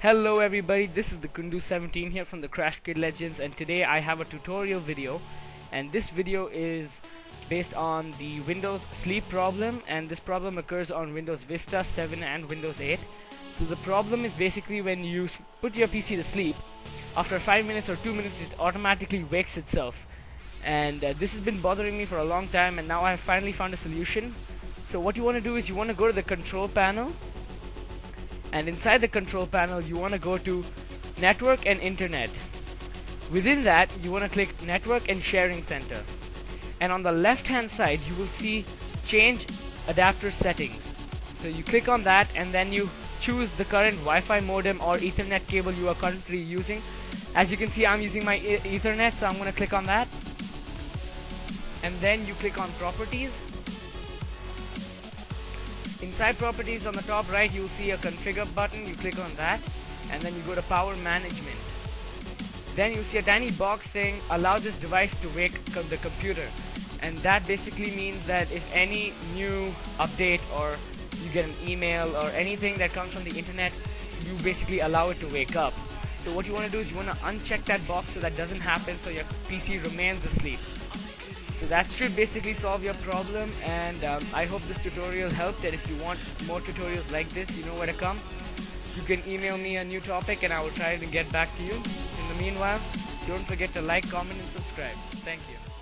Hello everybody, this is the Kundu17 here from the Crash Kid Legends and today I have a tutorial video. And this video is based on the Windows sleep problem and this problem occurs on Windows Vista 7 and Windows 8 so the problem is basically when you put your PC to sleep after 5 minutes or 2 minutes it automatically wakes itself. And uh, this has been bothering me for a long time and now I have finally found a solution. So what you want to do is you want to go to the control panel and inside the control panel you want to go to network and internet. Within that you want to click network and sharing center. And on the left hand side you will see change adapter settings. So you click on that and then you choose the current Wi-Fi modem or Ethernet cable you are currently using. As you can see I'm using my e Ethernet so I'm gonna click on that. And then you click on properties inside properties on the top right you'll see a configure button. You click on that and then you go to power management. Then you see a tiny box saying allow this device to wake the computer. And that basically means that if any new update or you get an email or anything that comes from the internet you basically allow it to wake up. So what you want to do is you want to uncheck that box so that doesn't happen so your PC remains asleep so that should basically solve your problem and um, I hope this tutorial helped and if you want more tutorials like this you know where to come. You can email me a new topic and I will try to get back to you. In the meanwhile don't forget to like comment and subscribe. Thank you